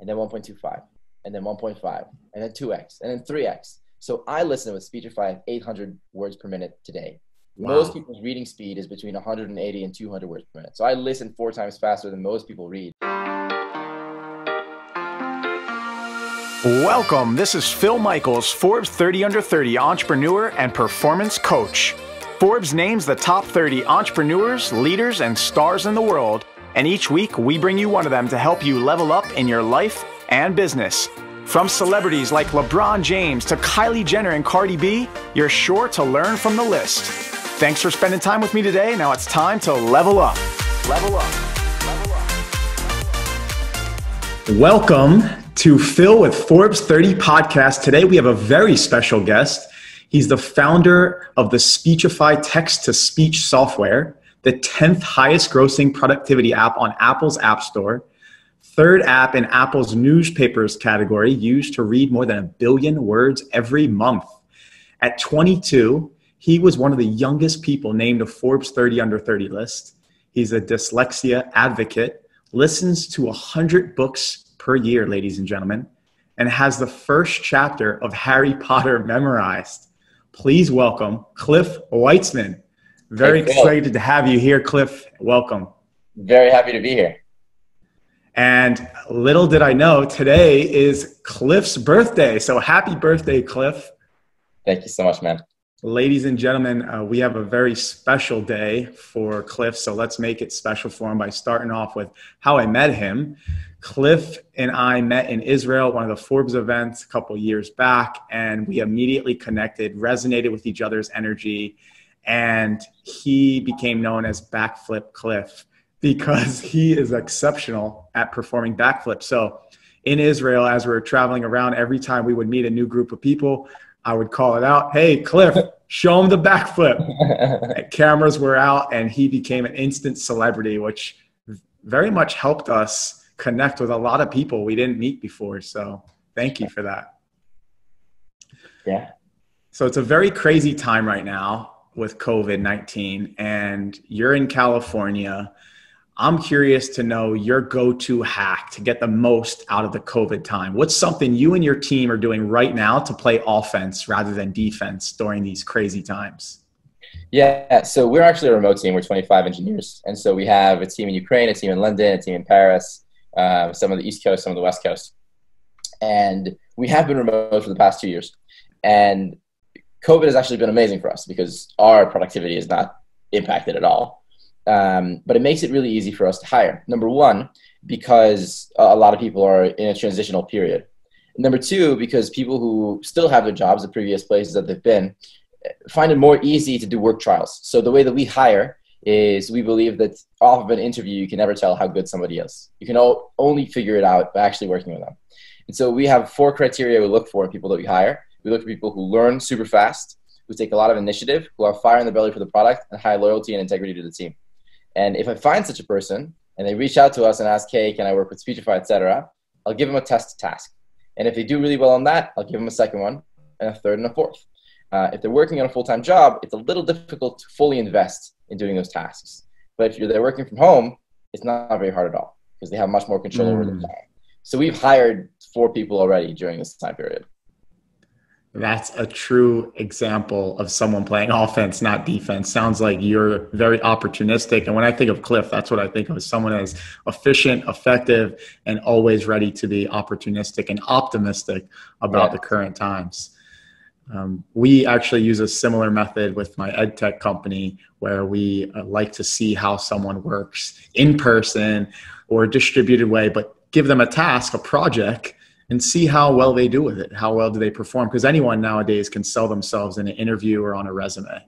and then 1.25, and then 1.5, and then 2x, and then 3x. So I listen with Speechify at 800 words per minute today. Wow. Most people's reading speed is between 180 and 200 words per minute. So I listen four times faster than most people read. Welcome. This is Phil Michaels, Forbes 30 Under 30 entrepreneur and performance coach. Forbes names the top 30 entrepreneurs, leaders, and stars in the world, and each week we bring you one of them to help you level up in your life and business. From celebrities like LeBron James to Kylie Jenner and Cardi B, you're sure to learn from the list. Thanks for spending time with me today. Now it's time to level up. Level up. Level up. Welcome to Phil with Forbes 30 podcast. Today we have a very special guest. He's the founder of the Speechify text to speech software, the 10th highest grossing productivity app on Apple's App Store, third app in Apple's newspapers category, used to read more than a billion words every month. At 22, he was one of the youngest people named a Forbes 30 under 30 list. He's a dyslexia advocate, listens to 100 books per year, ladies and gentlemen, and has the first chapter of Harry Potter memorized. Please welcome Cliff Weitzman. Very hey, excited to have you here, Cliff. Welcome. Very happy to be here. And little did I know, today is Cliff's birthday. So happy birthday, Cliff. Thank you so much, man. Ladies and gentlemen, uh, we have a very special day for Cliff. So let's make it special for him by starting off with how I met him. Cliff and I met in Israel, at one of the Forbes events a couple years back, and we immediately connected, resonated with each other's energy, and he became known as Backflip Cliff because he is exceptional at performing backflips. So in Israel, as we were traveling around, every time we would meet a new group of people, I would call it out, "Hey, Cliff, show him the backflip." cameras were out, and he became an instant celebrity, which very much helped us connect with a lot of people we didn't meet before. So thank you for that. Yeah. So it's a very crazy time right now with COVID 19, and you're in California. I'm curious to know your go to hack to get the most out of the COVID time. What's something you and your team are doing right now to play offense rather than defense during these crazy times? Yeah, so we're actually a remote team. We're 25 engineers. And so we have a team in Ukraine, a team in London, a team in Paris, uh, some of the East Coast, some of the West Coast. And we have been remote for the past two years. And COVID has actually been amazing for us because our productivity is not impacted at all. Um, but it makes it really easy for us to hire. Number one, because a lot of people are in a transitional period. Number two, because people who still have their jobs at previous places that they've been find it more easy to do work trials. So the way that we hire is we believe that off of an interview, you can never tell how good somebody is. You can only figure it out by actually working with them. And so we have four criteria we look for in people that we hire. We look for people who learn super fast, who take a lot of initiative, who have fire in the belly for the product, and high loyalty and integrity to the team. And if I find such a person and they reach out to us and ask, hey, can I work with Speechify, etc., I'll give them a test task. And if they do really well on that, I'll give them a second one, and a third, and a fourth. Uh, if they're working on a full time job, it's a little difficult to fully invest in doing those tasks. But if you're there working from home, it's not very hard at all because they have much more control mm. over their hmm. time. So we've hired four people already during this time period. That's a true example of someone playing offense, not defense. Sounds like you're very opportunistic. And when I think of Cliff, that's what I think of as someone as efficient, effective, and always ready to be opportunistic and optimistic about yeah. the current times. Um, we actually use a similar method with my ed tech company where we uh, like to see how someone works in person or a distributed way, but give them a task, a project, and see how well they do with it. How well do they perform? Because anyone nowadays can sell themselves in an interview or on a resume.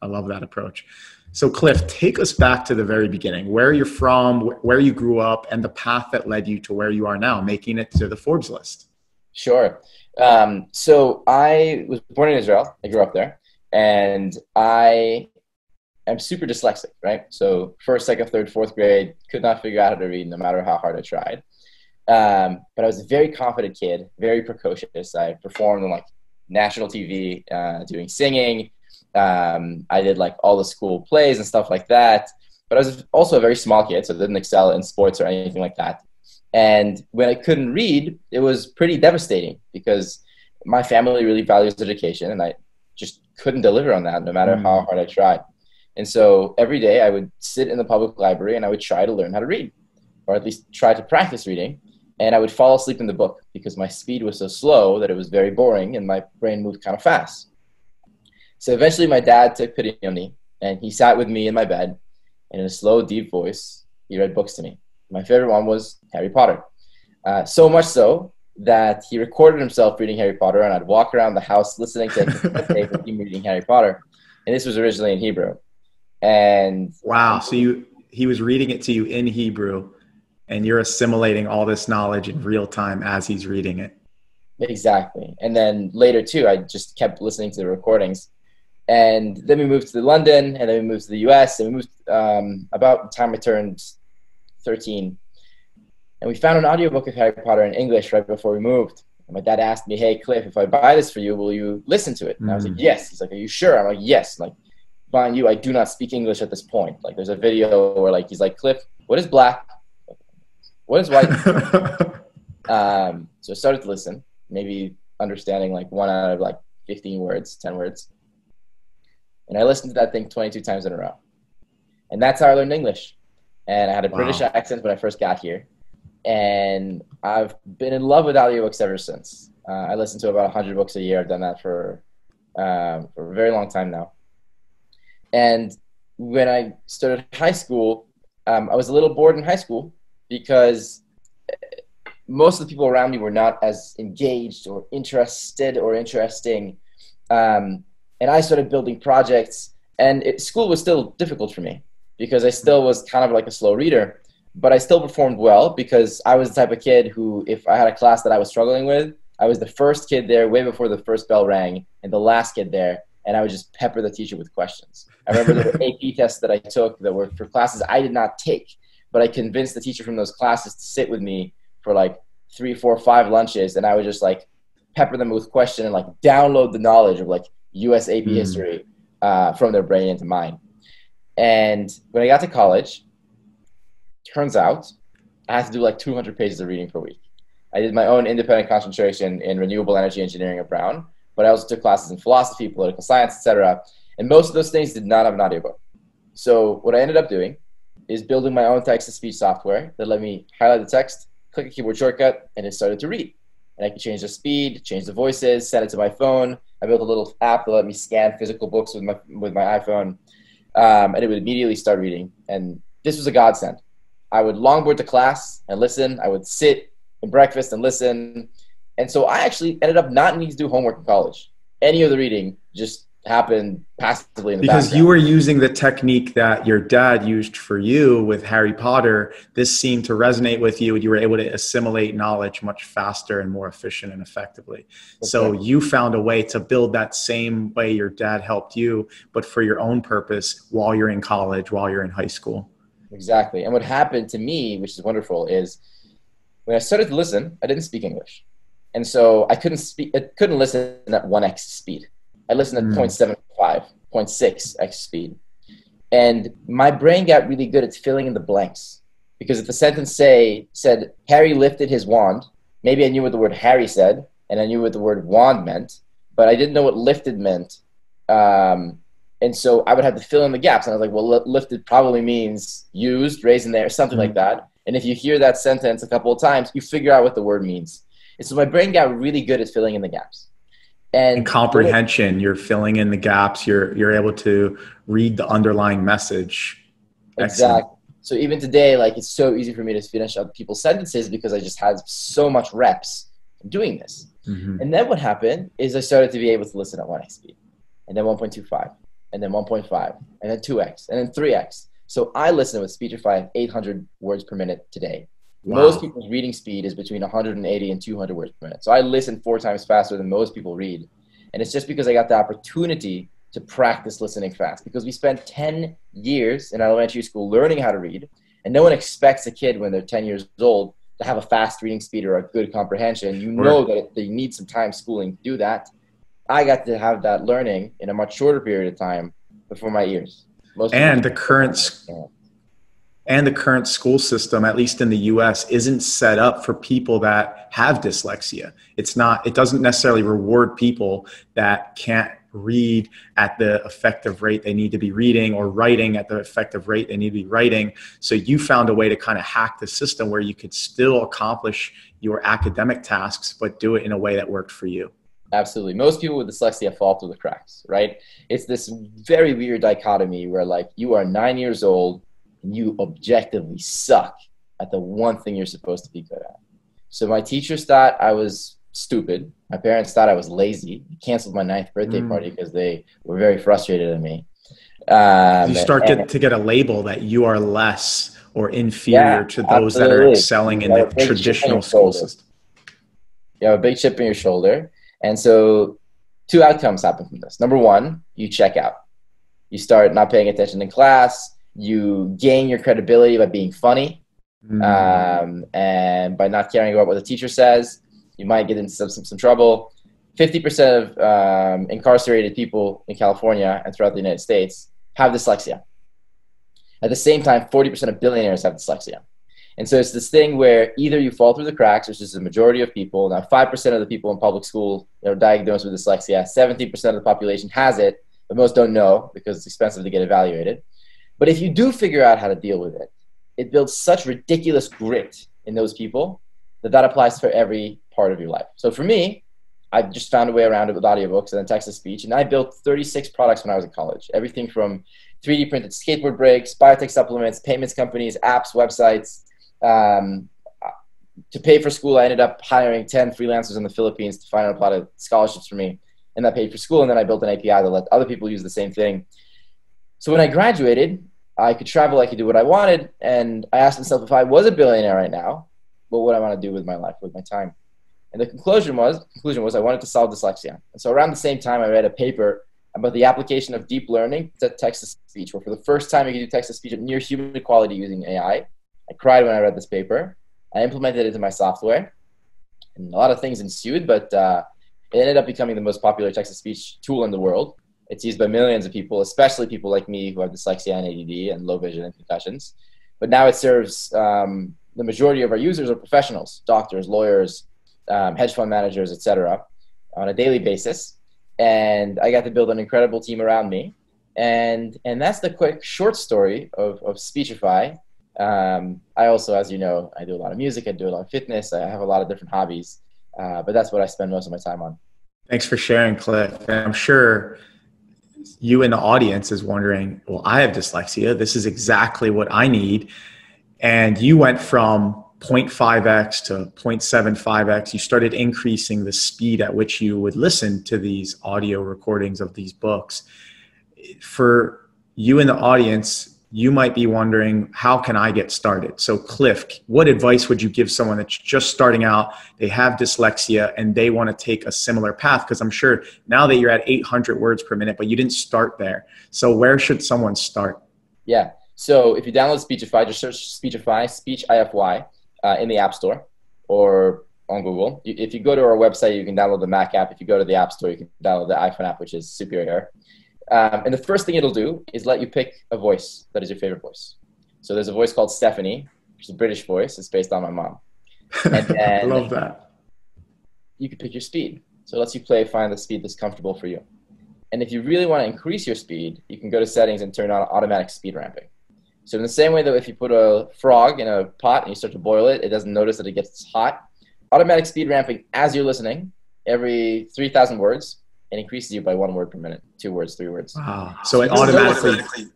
I love that approach. So, Cliff, take us back to the very beginning where you're from, where you grew up, and the path that led you to where you are now, making it to the Forbes list. Sure. Um, so I was born in Israel. I grew up there, and I am super dyslexic. Right. So first, second, third, fourth grade, could not figure out how to read, no matter how hard I tried. Um, but I was a very confident kid, very precocious. I performed on like national TV, uh, doing singing. Um, I did like all the school plays and stuff like that. But I was also a very small kid, so I didn't excel in sports or anything like that. And when I couldn't read, it was pretty devastating because my family really values education and I just couldn't deliver on that no matter mm-hmm. how hard I tried. And so every day I would sit in the public library and I would try to learn how to read, or at least try to practice reading. And I would fall asleep in the book because my speed was so slow that it was very boring and my brain moved kind of fast. So eventually my dad took pity on me and he sat with me in my bed and in a slow, deep voice, he read books to me. My favorite one was Harry Potter. Uh, so much so that he recorded himself reading Harry Potter, and I'd walk around the house listening to him reading Harry Potter. And this was originally in Hebrew. And wow, so you he was reading it to you in Hebrew, and you're assimilating all this knowledge in real time as he's reading it. Exactly. And then later too, I just kept listening to the recordings. And then we moved to London, and then we moved to the U.S. And we moved um, about the time I turned 13 and we found an audiobook of Harry Potter in English right before we moved. And my dad asked me, Hey, Cliff, if I buy this for you, will you listen to it? And mm. I was like, mm. Yes. He's like, Are you sure? I'm like, Yes. I'm like, mind you, I do not speak English at this point. Like, there's a video where, like, he's like, Cliff, what is black? What is white? um, so I started to listen, maybe understanding like one out of like 15 words, 10 words. And I listened to that thing 22 times in a row. And that's how I learned English. And I had a wow. British accent when I first got here and I've been in love with audiobooks ever since. Uh, I listen to about 100 books a year. I've done that for um, for a very long time now. And when I started high school, um, I was a little bored in high school because most of the people around me were not as engaged or interested or interesting. Um, and I started building projects, and it, school was still difficult for me because I still was kind of like a slow reader but I still performed well because I was the type of kid who, if I had a class that I was struggling with, I was the first kid there way before the first bell rang and the last kid there, and I would just pepper the teacher with questions. I remember there were AP tests that I took that were for classes I did not take, but I convinced the teacher from those classes to sit with me for like three, four, five lunches, and I would just like pepper them with questions and like download the knowledge of like U.S. AP mm. history uh, from their brain into mine. And when I got to college, turns out I had to do like 200 pages of reading per week. I did my own independent concentration in renewable energy engineering at Brown, but I also took classes in philosophy, political science, etc. And most of those things did not have an audiobook. So what I ended up doing is building my own text-to-speech software that let me highlight the text, click a keyboard shortcut, and it started to read. And I could change the speed, change the voices, set it to my phone. I built a little app that let me scan physical books with my with my iPhone, um, and it would immediately start reading. And this was a godsend I would longboard to class and listen. I would sit and breakfast and listen. And so I actually ended up not needing to do homework in college. Any of the reading just happened passively in the because background. you were using the technique that your dad used for you with Harry Potter. This seemed to resonate with you, and you were able to assimilate knowledge much faster and more efficient and effectively. Okay. So you found a way to build that same way your dad helped you, but for your own purpose while you're in college, while you're in high school. Exactly. And what happened to me, which is wonderful, is when I started to listen, I didn't speak English. And so I couldn't speak I couldn't listen at 1x speed. I listened at mm. 0.75, 0.6x speed. And my brain got really good at filling in the blanks. Because if the sentence say said Harry lifted his wand, maybe I knew what the word Harry said, and I knew what the word wand meant, but I didn't know what lifted meant. Um, and so I would have to fill in the gaps. And I was like, well, lifted probably means used, raised in there, something like mm-hmm. that. And if you hear that sentence a couple of times, you figure out what the word means. And so my brain got really good at filling in the gaps. And, and comprehension, you're filling in the gaps. You're you're able to read the underlying message. Excellent. Exactly. So even today, like it's so easy for me to finish up people's sentences because I just had so much reps doing this. Mm-hmm. And then what happened is I started to be able to listen at 1x speed, and then 1.25, and then 1.5, and then 2x, and then 3x. So I listen with Speechify at 800 words per minute today. Wow. Most people's reading speed is between 180 and 200 words per minute. So I listen four times faster than most people read. And it's just because I got the opportunity to practice listening fast because we spent 10 years in elementary school learning how to read. And no one expects a kid when they're 10 years old to have a fast reading speed or a good comprehension. You know that they need some time schooling to do that. I got to have that learning in a much shorter period of time before my ears. Most and the current and the current school system at least in the US isn't set up for people that have dyslexia it's not it doesn't necessarily reward people that can't read at the effective rate they need to be reading or writing at the effective rate they need to be writing so you found a way to kind of hack the system where you could still accomplish your academic tasks but do it in a way that worked for you Absolutely. Most people with dyslexia fall through the cracks, right? It's this very weird dichotomy where, like, you are nine years old you objectively suck at the one thing you're supposed to be good at. So, my teachers thought I was stupid. My parents thought I was lazy. They canceled my ninth birthday mm. party because they were very frustrated at me. Um, you start and, to get a label that you are less or inferior yeah, to those absolutely. that are excelling in the traditional school system. You have a big chip in your shoulder and so, two outcomes happen from this. Number one, you check out. You start not paying attention in class. You gain your credibility by being funny, mm. um, and by not caring about what the teacher says. You might get into some, some, some trouble. 50% of um, incarcerated people in California and throughout the United States have dyslexia. At the same time, 40% of billionaires have dyslexia. And so it's this thing where either you fall through the cracks, which is the majority of people. Now, 5% of the people in public school are diagnosed with dyslexia. 70% of the population has it, but most don't know because it's expensive to get evaluated. But if you do figure out how to deal with it, it builds such ridiculous grit in those people that that applies for every part of your life. So for me, I just found a way around it with audiobooks and then text to speech. And I built 36 products when I was in college. Everything from 3D printed skateboard brakes, biotech supplements, payments companies, apps, websites, um, to pay for school, I ended up hiring 10 freelancers in the Philippines to find out a lot of scholarships for me. And that paid for school. And then I built an API that let other people use the same thing. So when I graduated, I could travel, I could do what I wanted. And I asked myself if I was a billionaire right now, what would I want to do with my life, with my time? And the conclusion was, conclusion was I wanted to solve dyslexia. And so around the same time, I read a paper about the application of deep learning to text to speech, where for the first time you can do text to speech at near human quality using AI. I cried when I read this paper. I implemented it into my software, and a lot of things ensued, but uh, it ended up becoming the most popular text to speech tool in the world. It's used by millions of people, especially people like me who have dyslexia and ADD and low vision and concussions. But now it serves um, the majority of our users are professionals, doctors, lawyers, um, hedge fund managers, etc., on a daily basis. And I got to build an incredible team around me. And, and that's the quick short story of, of Speechify. Um, I also, as you know, I do a lot of music. I do a lot of fitness. I have a lot of different hobbies, uh, but that's what I spend most of my time on. Thanks for sharing, Cliff. I'm sure you in the audience is wondering, well, I have dyslexia. This is exactly what I need. And you went from 0.5x to 0.75x. You started increasing the speed at which you would listen to these audio recordings of these books. For you in the audience, you might be wondering, how can I get started? So, Cliff, what advice would you give someone that's just starting out? They have dyslexia and they want to take a similar path? Because I'm sure now that you're at 800 words per minute, but you didn't start there. So, where should someone start? Yeah. So, if you download Speechify, just search Speechify, Speech IFY, uh, in the App Store or on Google. If you go to our website, you can download the Mac app. If you go to the App Store, you can download the iPhone app, which is superior. Um, and the first thing it'll do is let you pick a voice that is your favorite voice. So there's a voice called Stephanie, which is a British voice. It's based on my mom. I love that. You can pick your speed. So it lets you play, find the speed that's comfortable for you. And if you really want to increase your speed, you can go to settings and turn on automatic speed ramping. So in the same way that if you put a frog in a pot and you start to boil it, it doesn't notice that it gets hot. Automatic speed ramping as you're listening, every 3,000 words, it increases you by one word per minute, two words, three words. Wow. So it automatically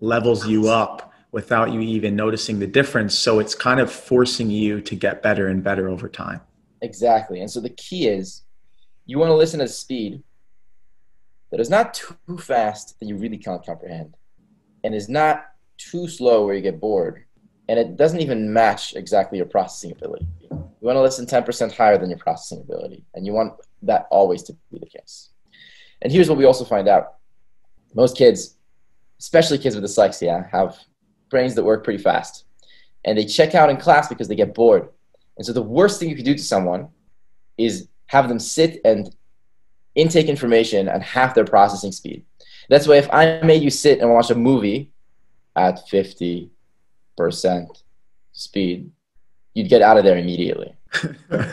levels you up without you even noticing the difference. So it's kind of forcing you to get better and better over time. Exactly. And so the key is you want to listen at a speed that is not too fast that you really can't comprehend and is not too slow where you get bored and it doesn't even match exactly your processing ability. You want to listen 10% higher than your processing ability and you want that always to be the case. And here's what we also find out most kids, especially kids with dyslexia, have brains that work pretty fast. And they check out in class because they get bored. And so the worst thing you could do to someone is have them sit and intake information at half their processing speed. That's why if I made you sit and watch a movie at 50% speed, you'd get out of there immediately.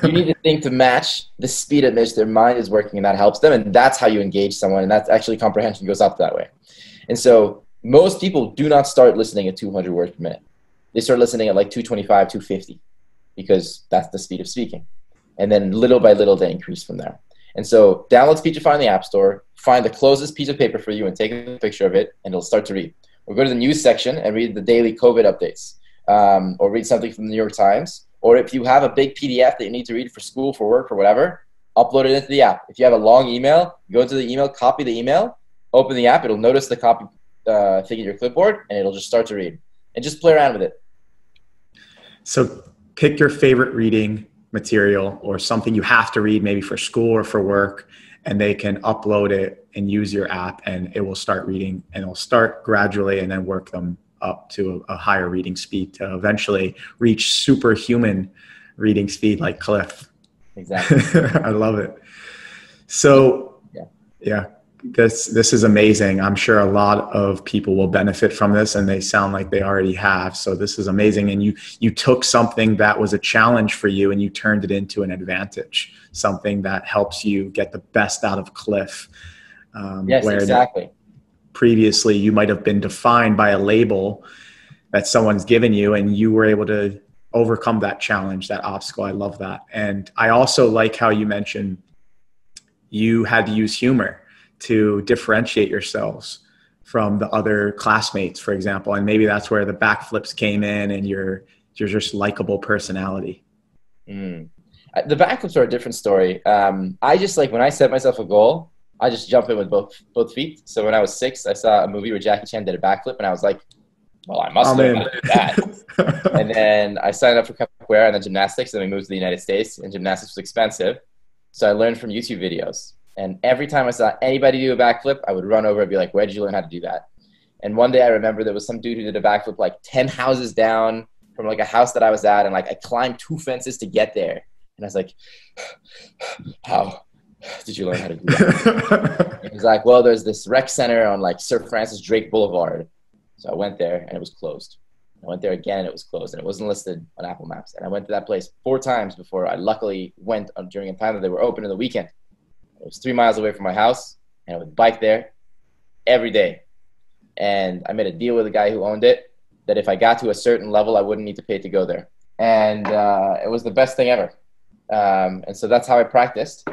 You need to think to match the speed at which their mind is working, and that helps them. And that's how you engage someone. And that's actually comprehension goes up that way. And so most people do not start listening at 200 words per minute. They start listening at like 225, 250, because that's the speed of speaking. And then little by little, they increase from there. And so download Speechify in the App Store, find the closest piece of paper for you and take a picture of it, and it'll start to read. Or go to the news section and read the daily COVID updates, um, or read something from the New York Times. Or if you have a big PDF that you need to read for school, for work, for whatever, upload it into the app. If you have a long email, go into the email, copy the email, open the app. It'll notice the copy uh, thing in your clipboard, and it'll just start to read. And just play around with it. So pick your favorite reading material or something you have to read, maybe for school or for work, and they can upload it and use your app and it will start reading and it'll start gradually and then work them up to a, a higher reading speed to eventually reach superhuman reading speed like Cliff. Exactly. I love it. So yeah. yeah, this this is amazing. I'm sure a lot of people will benefit from this, and they sound like they already have. So this is amazing. And you you took something that was a challenge for you, and you turned it into an advantage, something that helps you get the best out of Cliff. Um, yes, exactly. Previously, you might have been defined by a label that someone's given you, and you were able to overcome that challenge, that obstacle. I love that, and I also like how you mentioned you had to use humor to differentiate yourselves from the other classmates, for example. And maybe that's where the backflips came in and your your just likable personality. Mm. The backflips are a different story. Um, I just like when I set myself a goal, I just jump in with both both feet. So when I was six, I saw a movie where Jackie Chan did a backflip, and I was like, "Well, I must learn how to do that." and then I signed up for capoeira and then gymnastics, and we moved to the United States, and gymnastics was expensive, so I learned from YouTube videos. And every time I saw anybody do a backflip, I would run over and be like, where'd you learn how to do that? And one day I remember there was some dude who did a backflip like 10 houses down from like a house that I was at. And like I climbed two fences to get there. And I was like, how did you learn how to do that? He's like, well, there's this rec center on like Sir Francis Drake Boulevard. So I went there and it was closed. I went there again and it was closed and it wasn't listed on Apple Maps. And I went to that place four times before I luckily went during a time that they were open in the weekend. It was three miles away from my house, and I would bike there every day. And I made a deal with the guy who owned it that if I got to a certain level, I wouldn't need to pay to go there. And uh, it was the best thing ever. Um, and so that's how I practiced.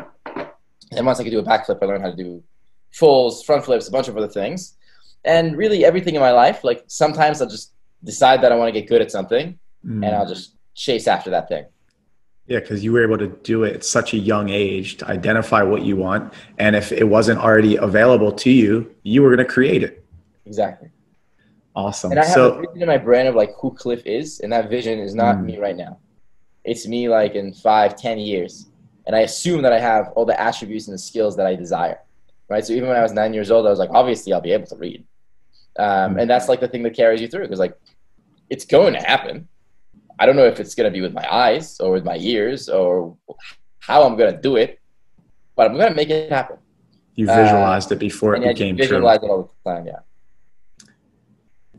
And once I could do a backflip, I learned how to do fulls, front flips, a bunch of other things. And really everything in my life, like sometimes I'll just decide that I want to get good at something mm. and I'll just chase after that thing. Yeah, because you were able to do it at such a young age to identify what you want. And if it wasn't already available to you, you were going to create it. Exactly. Awesome. And I have so, a vision in my brain of like who Cliff is, and that vision is not mm. me right now. It's me like in five, ten years. And I assume that I have all the attributes and the skills that I desire. Right. So even when I was nine years old, I was like, obviously I'll be able to read. Um, and that's like the thing that carries you through because like it's going to happen I don't know if it's going to be with my eyes or with my ears or how I'm going to do it, but I'm going to make it happen. You visualized uh, it before it yeah, became visualize true. it all the time, yeah.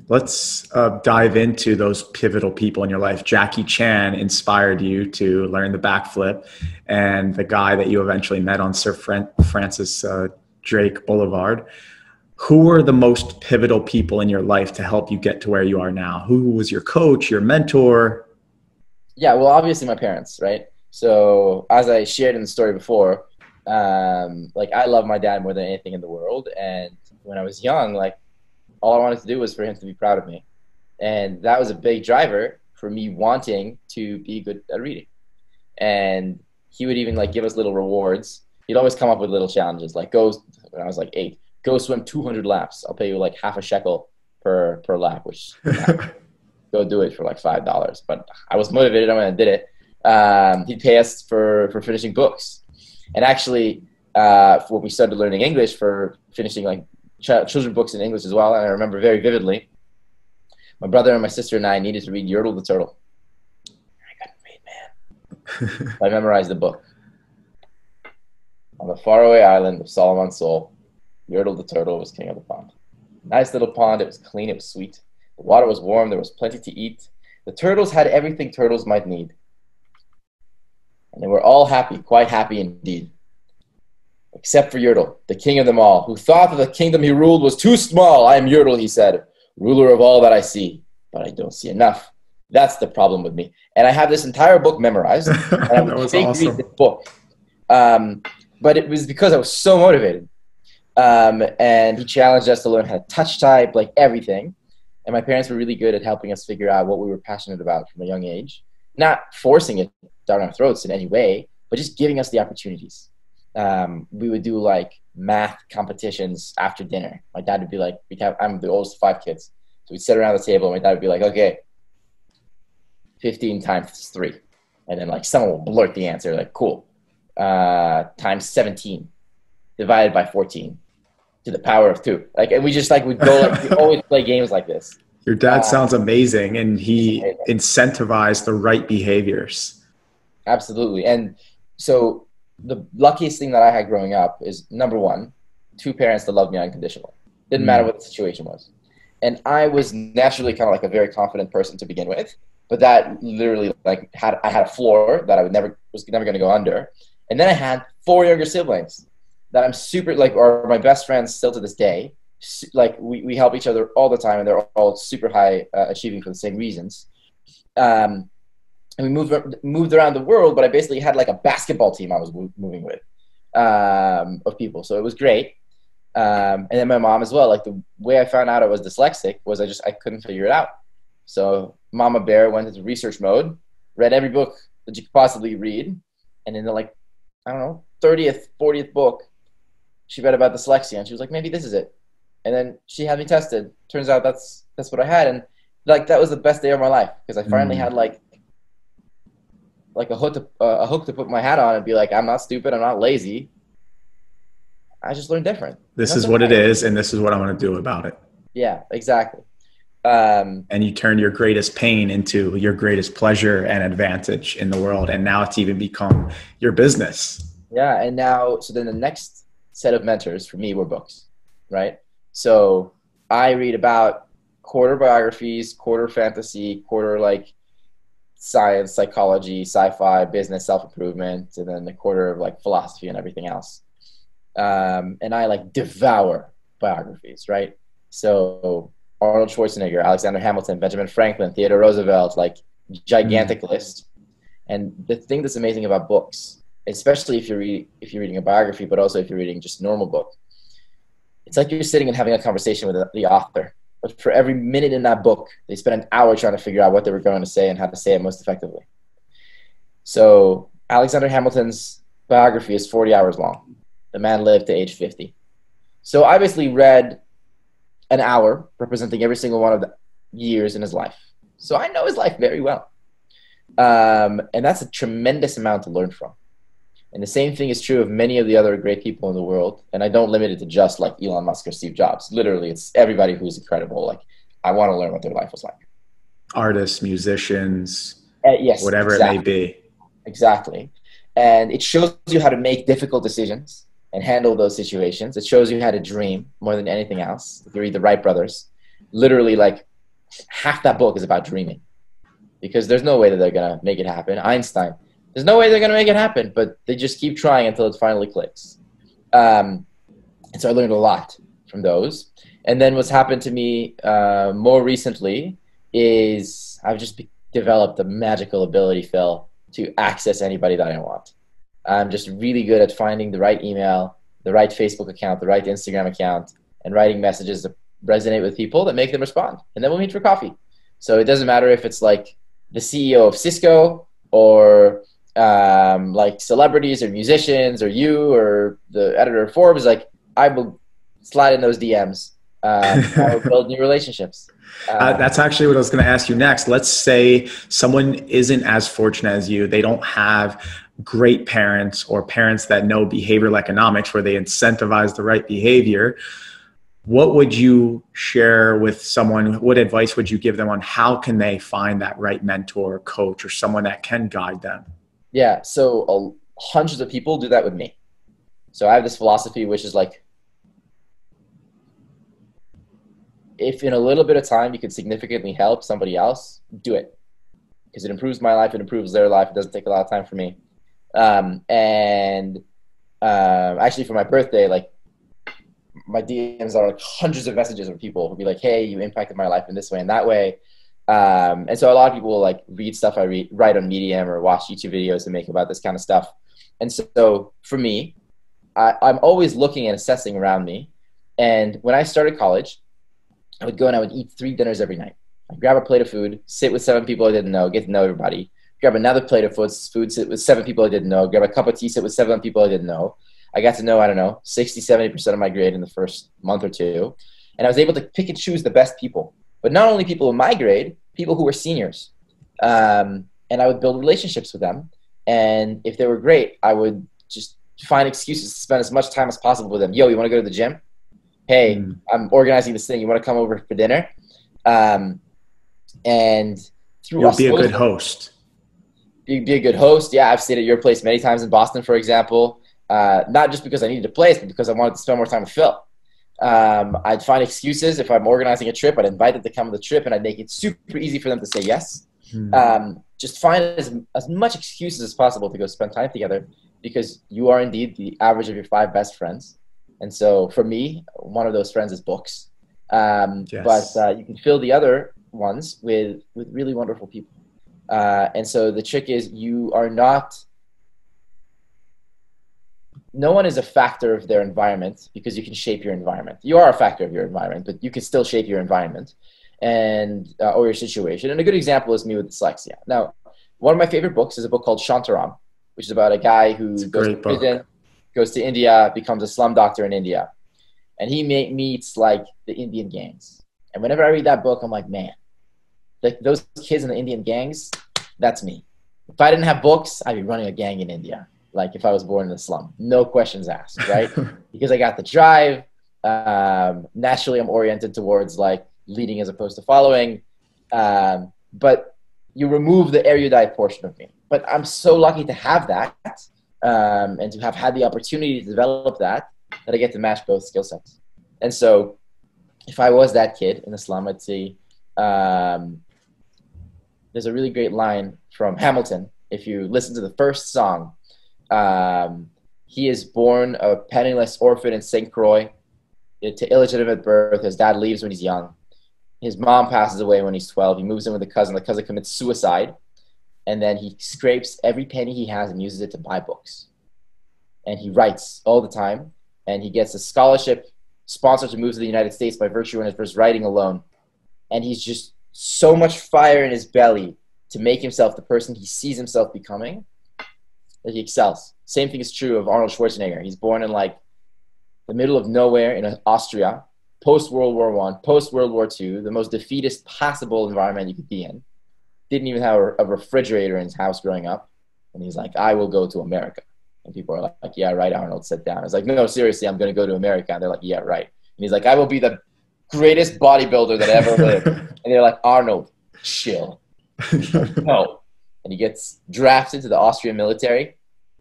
Let's uh, dive into those pivotal people in your life. Jackie Chan inspired you to learn the backflip, and the guy that you eventually met on Sir Fran- Francis uh, Drake Boulevard who were the most pivotal people in your life to help you get to where you are now? Who was your coach, your mentor? Yeah, well, obviously my parents, right? So as I shared in the story before, um, like I love my dad more than anything in the world, and when I was young, like all I wanted to do was for him to be proud of me, and that was a big driver for me wanting to be good at reading. And he would even like give us little rewards. He'd always come up with little challenges, like go. When I was like eight, go swim 200 laps. I'll pay you like half a shekel per per lap, which go do it for like five dollars. But I was motivated. I went and did it. Um, he'd pay us for for finishing books, and actually, uh, when we started learning English, for finishing like ch- children books in English as well. And I remember very vividly, my brother and my sister and I needed to read Yertle the Turtle. I couldn't read, man. I memorized the book. On the faraway island of Sala-ma-Sond, Yertle the turtle was king of the pond. Nice little pond. It was clean. It was sweet. The water was warm. There was plenty to eat. The turtles had everything turtles might need. And they were all happy, quite happy indeed. Except for Yertle, the king of them all, who thought that the kingdom he ruled was too small. I am Yertle, he said, ruler of all that I see, but I don't see enough. That's the problem with me. And I have this entire book memorized. And I That was big awesome. read this book. Um, but it was because I was so motivated. Um, and he challenged us to learn how to touch type, like everything. And my parents were really good at helping us figure out what we were passionate about from a young age. Not forcing it down our throats in any way, but just giving us the opportunities. Um, we would do like math competitions after dinner. My dad would be like, we'd have, I'm the oldest of five kids. So we'd sit around the table and my dad would be like, okay, 15 times three. And then like someone will blurt the answer, like, cool. Uh, times 17 divided by 14 to the power of two. Like, and we just like would go, like, we always play games like this. Your dad Uh, sounds amazing, and he amazing. incentivized the right behaviors. Absolutely. And so the luckiest thing that I had growing up is number one, two parents that loved me unconditionally. Didn't Mm. matter what the situation was. And I was naturally kind of like a very confident person to begin with, but that literally like had I had a floor that I would never was never going to go under. And then I had four younger siblings that I'm super like are my best friends still to this day. Like we, we help each other all the time, and they're all super high uh, achieving for the same reasons. Um, and we moved moved around the world, but I basically had like a basketball team I was moving with um, of people, so it was great. Um, and then my mom as well. Like the way I found out I was dyslexic was I just I couldn't figure it out. So Mama Bear went into research mode, read every book that you could possibly read, and in the like I don't know thirtieth, fortieth book, she read about dyslexia, and she was like, maybe this is it. And then she had me tested. Turns out that's that's what I had, and like that was the best day of my life because I finally Mm. had like like a hook to uh, a hook to put my hat on and be like, I'm not stupid, I'm not lazy. I just learned different. This That's is what it is, and this is what I'm going to do about it. Yeah, exactly. Um, And you turn your greatest pain into your greatest pleasure and advantage in the world, and now it's even become your business. yeah, and now so then the next set of mentors for me were books, right? So I read about quarter biographies, quarter fantasy, quarter like science, psychology, sci-fi, business, self-improvement, and then the quarter of like philosophy and everything else. Um, and I like devour biographies, right? So Arnold Schwarzenegger, Alexander Hamilton, Benjamin Franklin, Theodore Roosevelt, like gigantic list. And the thing that's amazing about books, especially if you're read, if you're reading a biography, but also if you're reading just a normal book, it's like you're sitting and having a conversation with the author. But for every minute in that book, they spent an hour trying to figure out what they were going to say and how to say it most effectively. So Alexander Hamilton's biography is 40 hours long. The man lived to age 50. So I basically read an hour representing every single one of the years in his life. So I know his life very well. Um, and that's a tremendous amount to learn from. And the same thing is true of many of the other great people in the world. And I don't limit it to just like Elon Musk or Steve Jobs. Literally, it's everybody who's incredible. Like, I want to learn what their life was like. Artists, musicians, Uh, yes, whatever exactly. it may be. Exactly. And it shows you how to make difficult decisions and handle those situations. It shows you how to dream more than anything else. If you read the Wright brothers, literally, like half that book is about dreaming because there's no way that they're going to make it happen. Einstein, there's no way they're going to make it happen, but they just keep trying until it finally clicks. Um, and so I learned a lot from those. And then what's happened to me uh, more recently is I've just developed a magical ability, Phil, to access anybody that I want. I'm just really good at finding the right email, the right Facebook account, the right Instagram account, and writing messages that resonate with people that make them respond. And then we'll meet for coffee. So it doesn't matter if it's like the CEO of Cisco or um, like celebrities or musicians or you or the editor of Forbes. Like I will slide in those DMs. Um, I will build new relationships. Uh, Um, that's actually what I was going to ask you next. Let's say someone isn't as fortunate as you. They don't have great parents or parents that know behavioral economics where they incentivize the right behavior. What would you share with someone? What advice would you give them on how can they find that right mentor, coach, or someone that can guide them? Yeah, so uh, hundreds of people do that with me. So I have this philosophy, which is like if in a little bit of time you could significantly help somebody else, do it because it improves my life, it improves their life. It doesn't take a lot of time for me. Um, and uh, actually, for my birthday, like my DMs are like hundreds of messages from people who'll be like, "Hey, you impacted my life in this way and that way." Um, and so a lot of people will like read stuff I read, write on Medium or watch YouTube videos and make about this kind of stuff. And so, for me, I, I'm always looking and assessing around me. And when I started college, I would go and I would eat three dinners every night. I'd grab a plate of food, sit with seven people I didn't know, get to know everybody. Grab another plate of food, food sit with seven people I didn't know. Grab a cup of tea, sit with seven people I didn't know. I got to know, I don't know, 60, 70% of my grade in the first month or two. And I was able to pick and choose the best people. But not only people in my grade, people who were seniors. Um, and I would build relationships with them. And if they were great, I would just find excuses to spend as much time as possible with them. Yo, you want to go to the gym? Hey, mm. I'm organizing this thing. You want to come over for dinner? Um, and through you'll be a good host. Be, be a good host. Yeah, I've stayed at your place many times in Boston, for example. Uh, not just because I needed a place, but because I wanted to spend more time with Phil. Um, I'd find excuses if I'm organizing a trip. I'd invite them to come on the trip, and I'd make it super easy for them to say yes. Hmm. Um, just find as, as much excuses as possible to go spend time together because you are indeed the average of your five best friends. And so for me, one of those friends is books. Um, yes. But uh, you can fill the other ones with with really wonderful people. Uh, and so the trick is you are not. No one is a factor of their environment because you can shape your environment. You are a factor of your environment, but you can still shape your environment and uh, or your situation. And a good example is me with dyslexia. Now, one of my favorite books is a book called Shantaram, which is about a guy who goes to prison, book. goes to India, becomes a slum doctor in India, and he meets like the Indian gangs. And whenever I read that book, I'm like, man, like those kids in the Indian gangs, that's me. If I didn't have books, I'd be running a gang in India. Like if I was born in the slum, no questions asked, right? because I got the drive. Um, naturally, I'm oriented towards like leading as opposed to following. Um, but you remove the erudite portion of me. But I'm so lucky to have that um, and to have had the opportunity to develop that that I get to match both skill sets. And so, if I was that kid in the slum, I'd say um, there's a really great line from Hamilton. If you listen to the first song, um, he is born a penniless orphan in St. Croix to illegitimate birth. His dad leaves when he's young. His mom passes away when he's 12. He moves in with a cousin. The cousin commits suicide. And then he scrapes every penny he has and uses it to buy books. And he writes all the time. And he gets a scholarship sponsored to move to the United States by virtue of his writing alone. And he's just so much fire in his belly to make himself the person he sees himself becoming that he excels. Same thing is true of Arnold Schwarzenegger. He's born in like the middle of nowhere in Austria, post World War One, post World War Two, the most defeatist possible environment you could be in. Didn't even have a, refrigerator in his house growing up, and he's like, "I will go to America." And people are like, "Yeah, right." Arnold, sit down. I was like, "No, seriously, I'm going to go to America." And they're like, "Yeah, right." And he's like, "I will be the greatest bodybuilder that ever lived. and they're like, Arnold, chill. no. And he gets drafted to the Austrian military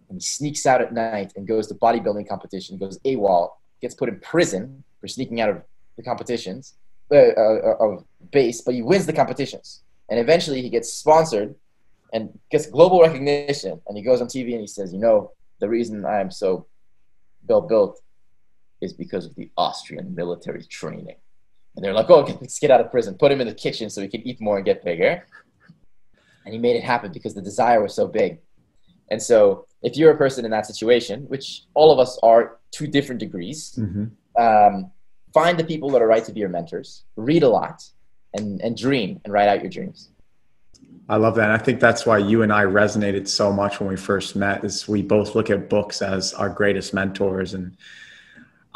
and he sneaks out at night and goes to bodybuilding competition, goes AWOL, gets put in prison for sneaking out of the competitions uh, uh, of base, but he wins the competitions. And eventually he gets sponsored and gets global recognition. And he goes on TV and he says, you know, the reason I am so well built is because of the Austrian military training. And they're like, oh, let's get out of prison. Put him in the kitchen so he can eat more and get bigger. And he made it happen because the desire was so big. And so if you're a person in that situation, which all of us are to different degrees, mm-hmm. um, find the people that are right to be your mentors, read a lot, and, and dream and write out your dreams. I love that. And I think that's why you and I resonated so much when we first met is we both look at books as our greatest mentors and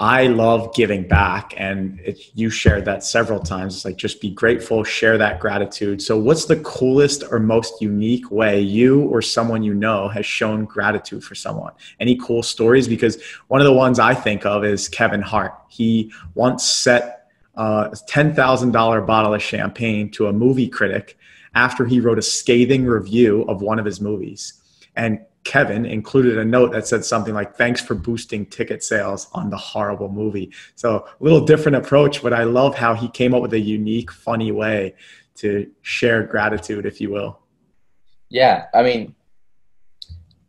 I love giving back, and it, you shared that several times. It's like just be grateful, share that gratitude. So, what's the coolest or most unique way you or someone you know has shown gratitude for someone? Any cool stories? Because one of the ones I think of is Kevin Hart. He once set uh, a $10,000 bottle of champagne to a movie critic after he wrote a scathing review of one of his movies. And Kevin included a note that said something like, thanks for boosting ticket sales on the horrible movie. So a little different approach, but I love how he came up with a unique, funny way to share gratitude, if you will. Yeah. I mean,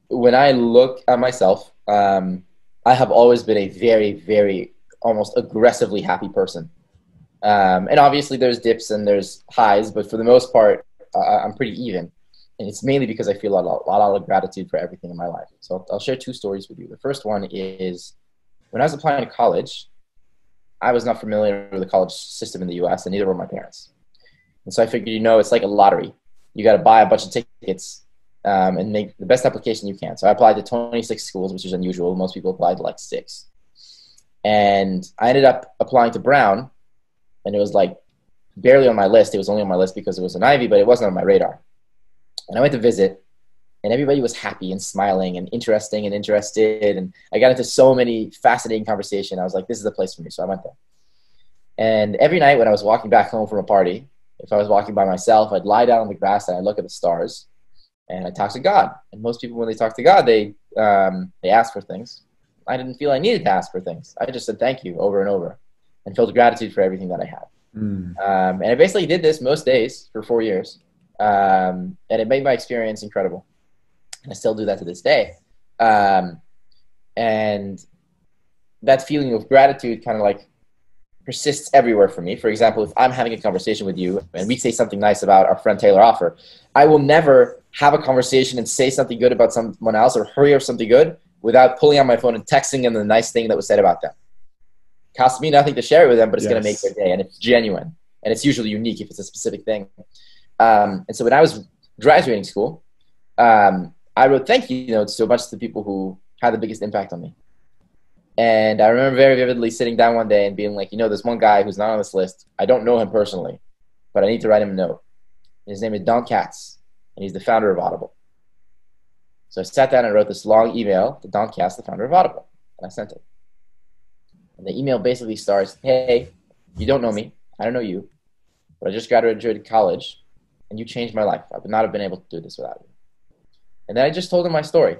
when I look at myself, um, I have always been a very, very almost aggressively happy person. Um, and obviously there's dips and there's highs, but for the most part, uh, I'm pretty even and it's mainly because I feel a lot, a lot of gratitude for everything in my life. So I'll, I'll share two stories with you. The first one is when I was applying to college, I was not familiar with the college system in the U.S. and neither were my parents. And so I figured, you know, it's like a lottery. You got to buy a bunch of tickets um, and make the best application you can. So I applied to 26 schools, which is unusual. Most people apply to like six. And I ended up applying to Brown, and it was like barely on my list. It was only on my list because it was an Ivy, but it wasn't on my radar. And I went to visit, and everybody was happy and smiling and interesting and interested. And I got into so many fascinating conversation. I was like, this is the place for me. So I went there. And every night when I was walking back home from a party, if I was walking by myself, I'd lie down on the grass and I'd look at the stars and I talk to God. And most people, when they talk to God, they um, they ask for things. I didn't feel I needed to ask for things. I just said thank you over and over, and felt gratitude for everything that I had. Mm. Um, and I basically did this most days for four years um, and it made my experience incredible. And I still do that to this day. Um, and that feeling of gratitude kind of like persists everywhere for me. For example, if I'm having a conversation with you and we say something nice about our friend Taylor Offer, I will never have a conversation and say something good about someone else or hurry or something good without pulling out my phone and texting them the nice thing that was said about them. Costs me nothing to share it with them, but it's yes. going to make their day, and it's genuine, and it's usually unique if it's a specific thing. Um, and so when I was graduating school, um, I wrote thank you notes to a bunch of the people who had the biggest impact on me. And I remember very vividly sitting down one day and being like, you know, there's one guy who's not on this list. I don't know him personally, but I need to write him a note. His name is Don Katz, and he's the founder of Audible. So I sat down and wrote this long email to Don Katz, the founder of Audible, and I sent it. And the email basically starts, hey, you don't know me. I don't know you, but I just graduated college and you changed my life. I would not have been able to do this without you. And then I just told him my story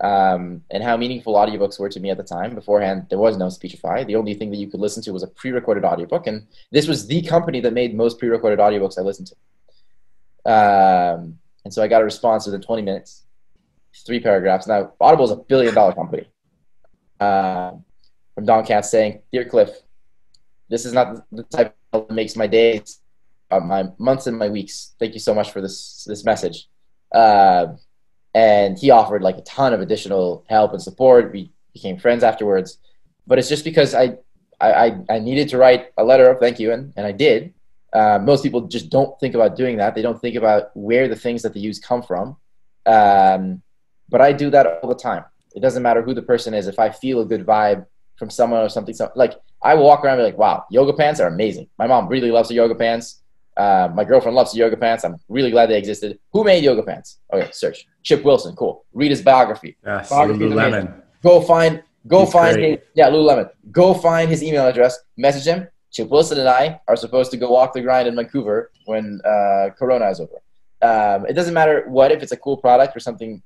um, and how meaningful audiobooks were to me at the time. Beforehand, there was no Speechify. The only thing that you could listen to was a pre-recorded audiobook, and this was the company that made most pre-recorded audiobooks I listened to. Um, and so I got a response within 20 minutes, three paragraphs. Now, Audible is a billion-dollar company. Uh, from Don Katz saying, "Dear Cliff, this is not the type that makes my days uh, my months and my weeks. Thank you so much for this this message. Uh, and he offered like a ton of additional help and support. We became friends afterwards. But it's just because I I, I needed to write a letter of thank you, and, and I did. Uh, most people just don't think about doing that. They don't think about where the things that they use come from. Um, but I do that all the time. It doesn't matter who the person is. If I feel a good vibe from someone or something, so, like I will walk around and be like, wow, yoga pants are amazing. My mom really loves the yoga pants. Uh, my girlfriend loves yoga pants. I'm really glad they existed. Who made yoga pants? Okay, search Chip Wilson. Cool. Read his biography. Yes, biography Lululemon. Go find. Go He's find. His, yeah, Lululemon. Go find his email address. Message him. Chip Wilson and I are supposed to go walk the grind in Vancouver when uh, Corona is over. Um, it doesn't matter what if it's a cool product or something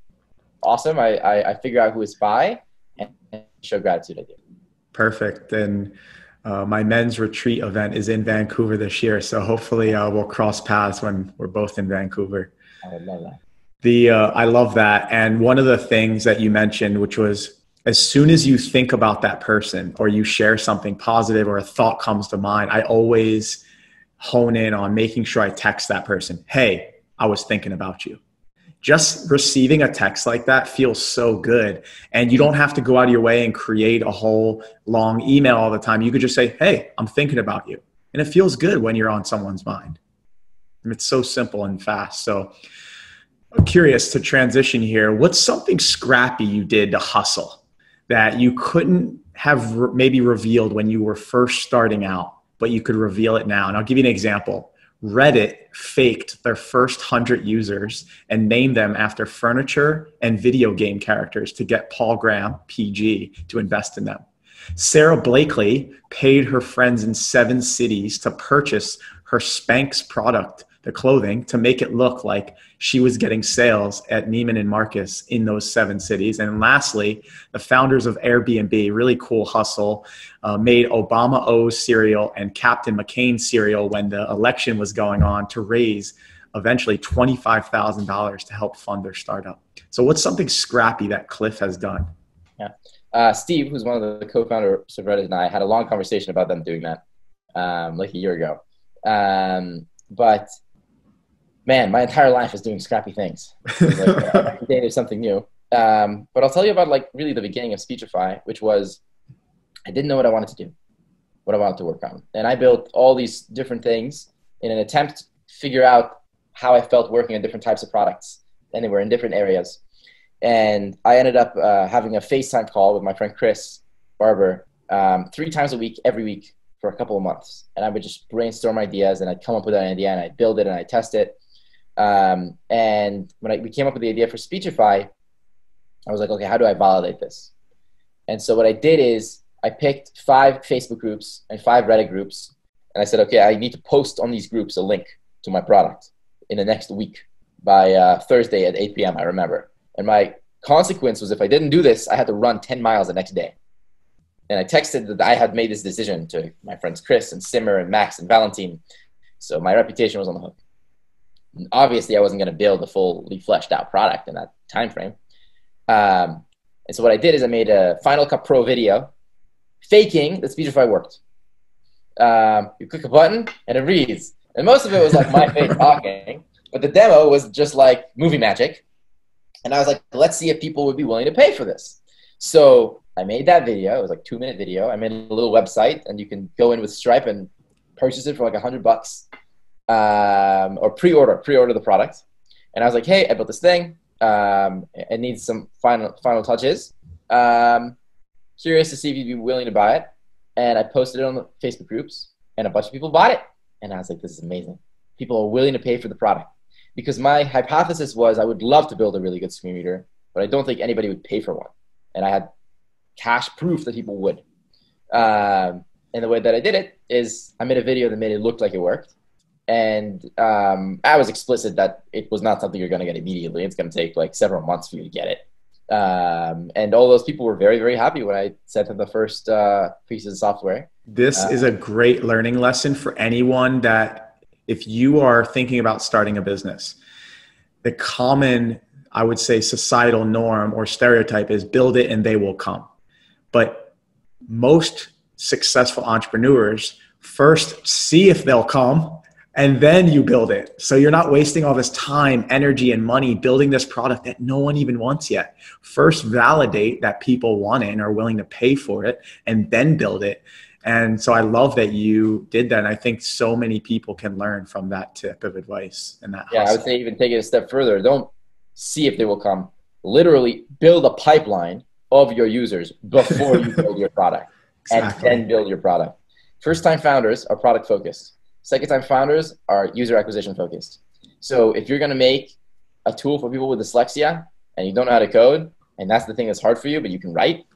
awesome. I, I, I figure out who it's by and show gratitude. I do. Perfect. And uh, my men's retreat event is in Vancouver this year, so hopefully uh, we'll cross paths when we're both in Vancouver. I love that. The uh, I love that, and one of the things that you mentioned, which was as soon as you think about that person or you share something positive or a thought comes to mind, I always hone in on making sure I text that person, "Hey, I was thinking about you." Just receiving a text like that feels so good. And you don't have to go out of your way and create a whole long email all the time. You could just say, Hey, I'm thinking about you. And it feels good when you're on someone's mind. And it's so simple and fast. So I'm curious to transition here. What's something scrappy you did to hustle that you couldn't have re- maybe revealed when you were first starting out, but you could reveal it now? And I'll give you an example. Reddit faked their first 100 users and named them after furniture and video game characters to get Paul Graham, PG, to invest in them. Sara Blakely paid her friends in seven cities to purchase her Spanx product the clothing to make it look like she was getting sales at Neiman and Marcus in those seven cities. And lastly, the founders of Airbnb, really cool hustle, uh, made Obama O cereal and Captain McCain cereal when the election was going on to raise eventually $25,000 to help fund their startup. So, what's something scrappy that Cliff has done? Yeah. Uh, Steve, who's one of the co-founders of Reddit, and I had a long conversation about them doing that um, like a year ago. Um, but man, my entire life is doing scrappy things. Like, uh, every day there's something new. Um, but I'll tell you about like really the beginning of Speechify, which was I didn't know what I wanted to do, what I wanted to work on, and I built all these different things in an attempt to figure out how I felt working on different types of products, and they were in different areas. And I ended up uh, having a FaceTime call with my friend Chris Barber um, three times a week, every week for a couple of months. And I would just brainstorm ideas and I'd come up with an idea and I'd build it and I'd test it. Um, and when I, we came up with the idea for Speechify, I was like, okay, how do I validate this? And so what I did is I picked five Facebook groups and five Reddit groups. And I said, okay, I need to post on these groups a link to my product in the next week by uh, Thursday at 8 p.m., I remember. And my consequence was if I didn't do this, I had to run 10 miles the next day. And I texted that I had made this decision to my friends Chris and Simmer and Max and Valentine. So my reputation was on the hook. Obviously, I wasn't going to build a fully fleshed out product in that time frame. Um, and so what I did is I made a Final Cut Pro video faking that Speechify worked. Um, you click a button and it reads. And most of it was like my face talking, but the demo was just like movie magic. And I was like, let's see if people would be willing to pay for this. So I made that video. It was like two minute video. I made a little website, and you can go in with Stripe and purchase it for like a hundred bucks, um, or pre-order pre-order the product. And I was like, hey, I built this thing. Um, it needs some final final touches. Um, curious to see if you'd be willing to buy it. And I posted it on the Facebook groups, and a bunch of people bought it. And I was like, this is amazing. People are willing to pay for the product because my hypothesis was I would love to build a really good screen reader, but I don't think anybody would pay for one. And I had cash proof that people would. Um, and the way that I did it is I made a video that made it look like it worked. And um, I was explicit that it was not something you're going to get immediately. It's going to take like several months for you to get it. Um, and all those people were very, very happy when I sent them the first uh, pieces of software. This uh, is a great learning lesson for anyone that, if you are thinking about starting a business, the common, I would say, societal norm or stereotype is build it and they will come but most successful entrepreneurs first see if they'll come and then you build it. So you're not wasting all this time, energy, and money building this product that no one even wants yet. First, validate that people want it and are willing to pay for it, and then build it. And so I love that you did that. And I think so many people can learn from that tip of advice and that. Yeah, hustle. I would say even take it a step further. Don't see if they will come. Literally build a pipeline of your users before you build your product exactly. and then build your product. First time founders are product focused. Second time founders are user acquisition focused. So if you're going to make a tool for people with dyslexia and you don't know how to code, and that's the thing that's hard for you, but you can write,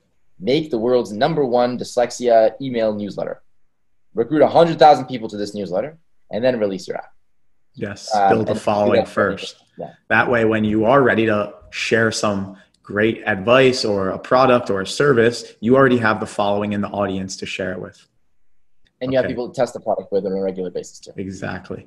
make the world's number one dyslexia email newsletter. Recruit 100,000 people to this newsletter and then release your app. Yes, um, build um, a following first. Yeah. That way, when you are ready to share some great advice or a product or a service, you already have the following in the audience to share it with. And you okay. have people to test the product with on a regular basis too. Exactly.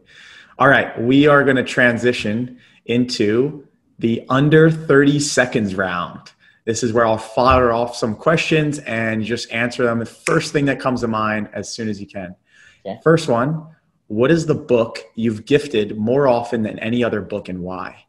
All right, we are going to transition into the under 30 seconds round. This is where I'll fire off some questions and just answer them the first thing that comes to mind as soon as you can. Okay. First one What is the book you've gifted more often than any other book and why?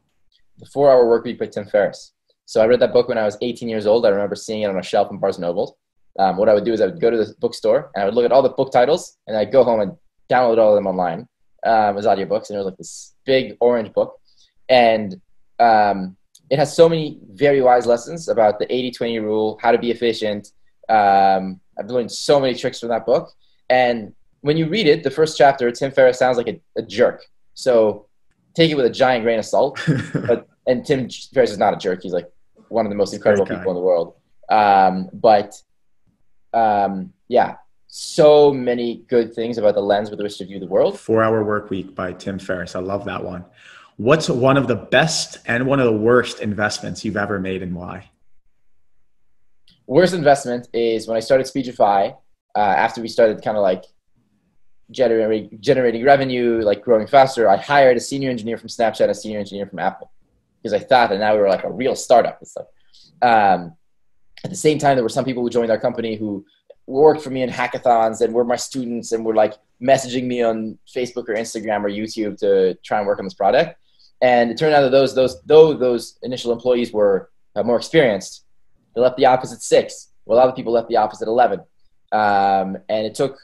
The Four Hour Work Week by Tim Ferriss. So I read that book when I was 18 years old. I remember seeing it on a shelf in Barnes Noble. Um, what I would do is I would go to the bookstore and I would look at all the book titles and I'd go home and download all of them online um, as audiobooks. And it was like this big orange book. And um, it has so many very wise lessons about the 80 20 rule, how to be efficient. Um, I've learned so many tricks from that book. And when you read it, the first chapter, Tim Ferriss sounds like a, a jerk. So take it with a giant grain of salt. but and Tim Ferriss is not a jerk. He's like one of the most incredible people in the world. Um, but um, yeah, so many good things about the lens with which to view the world. Four Hour Work Week by Tim Ferriss. I love that one. What's one of the best and one of the worst investments you've ever made and why? Worst investment is when I started Speechify, uh, after we started kind of like generating, generating revenue, like growing faster, I hired a senior engineer from Snapchat, a senior engineer from Apple, because I thought that now we were like a real startup and stuff. Um, at the same time, there were some people who joined our company who worked for me in hackathons and were my students and were like messaging me on Facebook or Instagram or YouTube to try and work on this product. And it turned out that those those though those initial employees were uh, more experienced, they left the office at six. Well, a lot of people left the office at eleven, um, and it took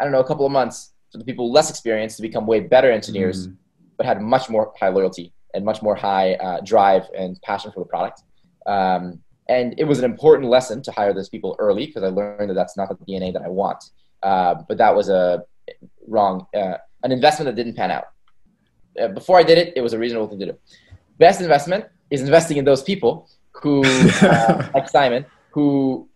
I don't know a couple of months for the people less experienced to become way better engineers, mm. but had much more high loyalty and much more high uh, drive and passion for the product. Um, and it was an important lesson to hire those people early because I learned that that's not the DNA that I want. Uh, but that was a wrong, uh, an investment that didn't pan out. Uh, before I did it, it was a reasonable thing to do. Best investment is investing in those people who, uh, like Simon, who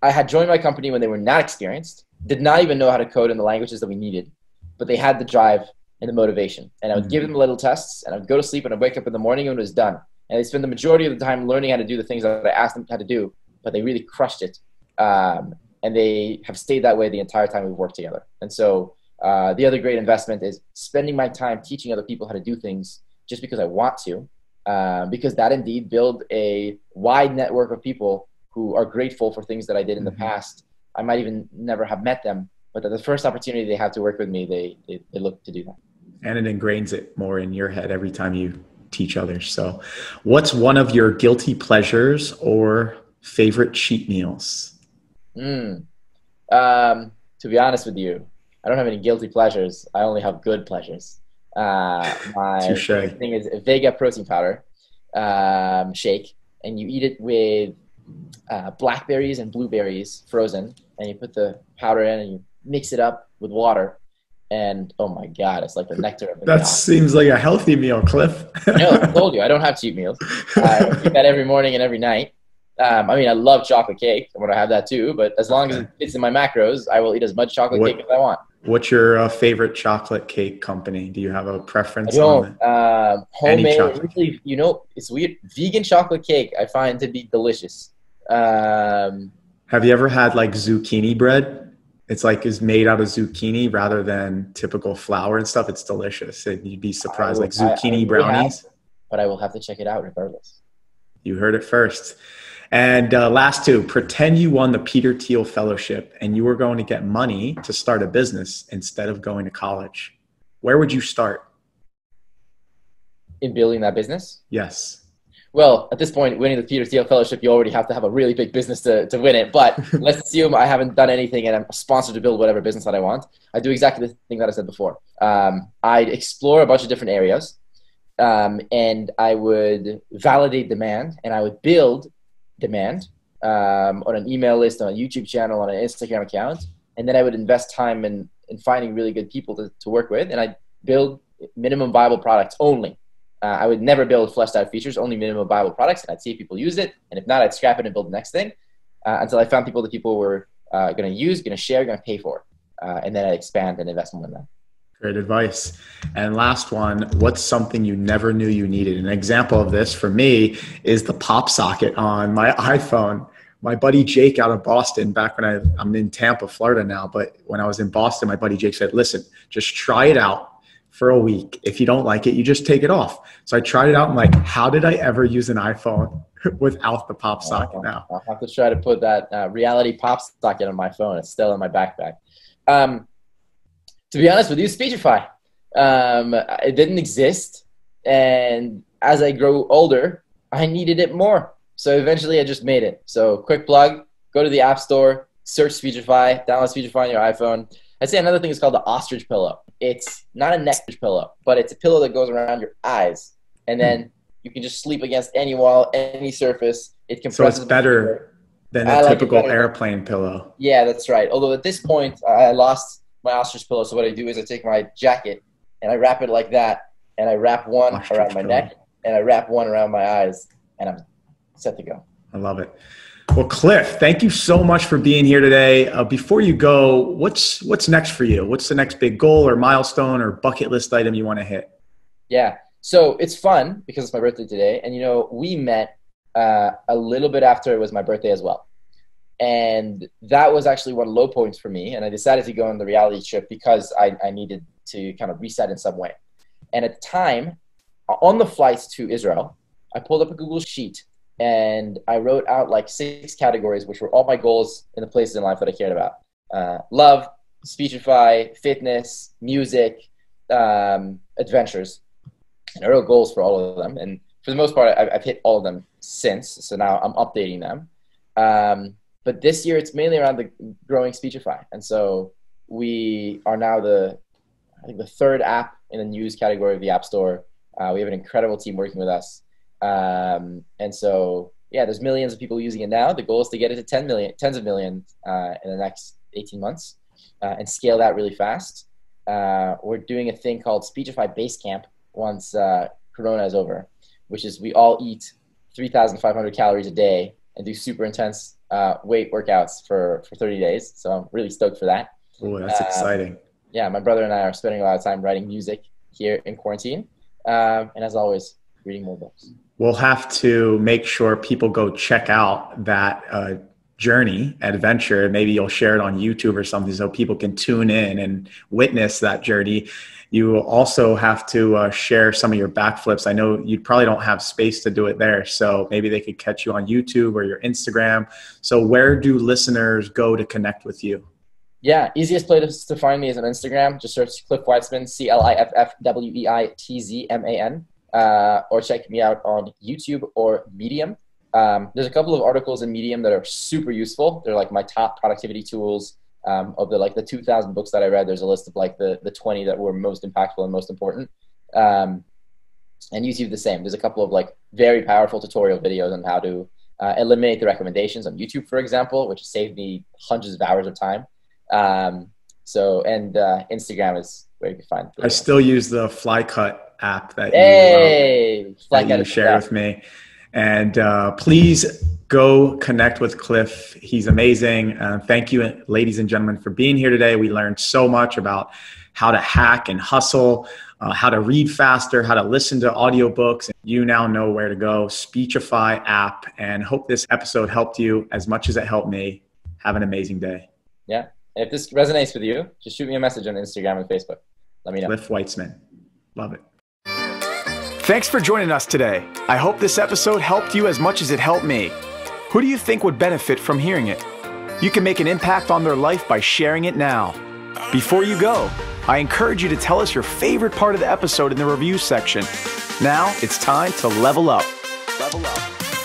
I had joined my company when they were not experienced, did not even know how to code in the languages that we needed, but they had the drive and the motivation. And I would mm-hmm. give them little tests, and I would go to sleep, and I'd wake up in the morning, and it was done and they spend the majority of the time learning how to do the things that I asked them how to do, but they really crushed it. Um, and they have stayed that way the entire time we've worked together. And so uh, the other great investment is spending my time teaching other people how to do things just because I want to, uh, because that indeed build a wide network of people who are grateful for things that I did in the mm-hmm. past. I might even never have met them, but the first opportunity they have to work with me, they, they, they look to do that. And it ingrains it more in your head every time you teach others. So, what's one of your guilty pleasures or favorite cheat meals? Mm. Um, to be honest with you, I don't have any guilty pleasures. I only have good pleasures. Uh, my Touche. thing is Vega protein powder um, shake, and you eat it with uh, blackberries and blueberries frozen, and you put the powder in and you mix it up with water, and oh my god, it's like the nectar of the That seems like a healthy meal, Cliff. no, I told you I don't have cheat meals. I eat that every morning and every night. Um, I mean, I love chocolate cake. I'm gonna have that too. But as long as it fits in my macros, I will eat as much chocolate what, cake as I want. What's your uh, favorite chocolate cake company? Do you have a preference? I don't. Um, homemade, usually, you know, it's weird. Vegan chocolate cake I find to be delicious. Um, have you ever had like zucchini bread? It's like is made out of zucchini rather than typical flour and stuff. It's delicious. And you'd be surprised, will, like zucchini I, I brownies. Have, but I will have to check it out regardless. You heard it first. And uh, last two, pretend you won the Peter Thiel Fellowship and you were going to get money to start a business instead of going to college. Where would you start? In building that business? Yes well, at this point, winning the Peter Thiel Fellowship, you already have to have a really big business to, to win it. But let's assume I haven't done anything and I'm sponsored to build whatever business that I want. I do exactly the thing that I said before. Um, I'd explore a bunch of different areas um, and I would validate demand and I would build demand um, on an email list, on a YouTube channel, on an Instagram account. And then I would invest time in, in finding really good people to, to work with. And I'd build minimum viable products only uh, I would never build fleshed out features, only minimum viable products, and I'd see if people use it. And if not, I'd scrap it and build the next thing uh, until I found people that people were uh, going to use, going to share, going to pay for. Uh, and then I'd expand and invest more in that. Great advice. And last one, what's something you never knew you needed? An example of this for me is the pop socket on my iPhone. My buddy Jake out of Boston, back when I, I'm in Tampa, Florida now, but when I was in Boston, my buddy Jake said, listen, just try it out for a week. If you don't like it, you just take it off. So I tried it out. I'm like, how did I ever use an iPhone without the pop socket now? I'll have to try to put that uh, reality pop socket on my phone. It's still in my backpack. Um, to be honest with you, Speechify. Um, it didn't exist. And as I grow older, I needed it more. So eventually I just made it. So quick plug, go to the App Store, search Speechify, download Speechify on your iPhone. I'd say another thing is called the ostrich pillow. It's not a neck pillow, but it's a pillow that goes around your eyes, and then hmm. you can just sleep against any wall, any surface. It compresses. So it's better than a I typical like airplane pillow. Yeah, that's right. Although at this point, I lost my ostrich pillow. So what I do is I take my jacket and I wrap it like that, and I wrap one around my pillow. neck, and I wrap one around my eyes, and I'm set to go. I love it. Well, Cliff, thank you so much for being here today. Uh, before you go, what's what's next for you? What's the next big goal or milestone or bucket list item you want to hit? Yeah, so it's fun because it's my birthday today, and you know we met uh, a little bit after it was my birthday as well, and that was actually one of the low points for me. And I decided to go on the reality trip because I, I needed to kind of reset in some way. And at the time, on the flights to Israel, I pulled up a Google sheet and I wrote out like six categories, which were all my goals in the places in life that I cared about: uh, love, Speechify, fitness, music, um, adventures. And I wrote goals for all of them, and for the most part, I've, I've hit all of them since. So now I'm updating them. Um, but this year, it's mainly around the growing Speechify, and so we are now the I think the third app in the news category of the App Store. Uh, we have an incredible team working with us um, and so, yeah, there's millions of people using it now. The goal is to get it to 10 million, tens of millions uh, in the next 18 months uh, and scale that really fast. Uh, we're doing a thing called Speechify Basecamp once uh, Corona is over, which is we all eat 3,500 calories a day and do super intense uh, weight workouts for, for 30 days. So I'm really stoked for that. Oh, that's exciting. Yeah, my brother and I are spending a lot of time writing music here in quarantine. Um, and as always, reading more books we'll have to make sure people go check out that uh, journey adventure. Maybe you'll share it on youtube or something so people can tune in and witness that journey. You also have to uh, share some of your backflips. I know you probably don't have space to do it there so maybe they could catch you on youtube or your instagram. So where do listeners go to connect with you? Yeah, easiest place to find me is on Instagram. Just search Cliff Weitzman, C L I F F W I T Z M A N uh, or check me out on YouTube or Medium. Um, there's a couple of articles in Medium that are super useful. They're like my top productivity tools um, of the like the 2,000 books that I read. There's a list of like the the 20 that were most impactful and most important. Um, and YouTube the same. There's a couple of like very powerful tutorial videos on how to uh, eliminate the recommendations on YouTube, for example, which saved me hundreds of hours of time. Um, so and uh, Instagram is where you can find. I still use the FlyCut app that hey, you, uh, that you share with me. And uh, please go connect with Cliff. He's amazing. Uh, thank you, ladies and gentlemen, for being here today. We learned so much about how to hack and hustle, uh, how to read faster, how to listen to audiobooks. And you now know where to go. Speechify app. And hope this episode helped you as much as it helped me. Have an amazing day. Yeah. If this resonates with you, just shoot me a message on Instagram and Facebook. Let me know. Cliff Weitzman. Love it. Thanks for joining us today. I hope this episode helped you as much as it helped me. Who do you think would benefit from hearing it? You can make an impact on their life by sharing it now. Before you go, I encourage you to tell us your favorite part of the episode in the review section. Now it's time to level up. Level up.